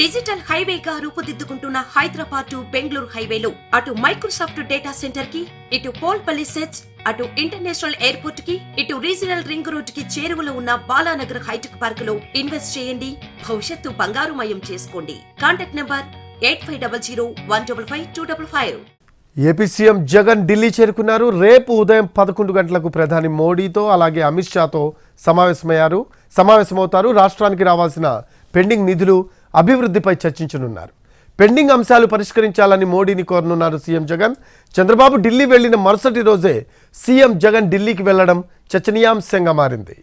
Digital హైవేగా రూపుదిద్దుకుంటున్న Hyderabad to Bengaluru హైవేలో. అటు మైక్రోసాఫ్ట్ డేటా సెంటర్కి ఇటు పోల్పల్లి సెట్స్ అటు ఇంటర్నేషనల్ ఎయిర్పోర్ట్కి ఇటు రీజనల్ రింగ్ రోడ్కి చేరువలో ఉన్న బాలానగర్ హైటెక్ పార్క్లో ఇన్వెస్ట్ చేయండి. భవిష్యత్తు బంగారుమయం చేసుకోండి. Contact number eight five double zero one double five two double five. AP CM Jagan Delhi చేరుకున్నారు. రేపు ఉదయం పదకొండు గంటలకు ప్రధాని మోడీతో అలాగే అమిత్ షాతో సమావేశమయ్యారు. సమావేశమవుతారు. రాష్ట్రానికి రావాల్సిన పెండింగ్ నిధులు అభివృద్ధిపై చర్చించనున్నారు. పెండింగ్ అంశాలు పరిష్కరించాలని మోడీని కోరనున్నారు సీఎం జగన్. చంద్రబాబు ఢిల్లీ వెళ్ళిన మరుసటి రోజే సీఎం జగన్ ఢిల్లీకి వెళ్ళడం చర్చనీయాంశంగా మారింది.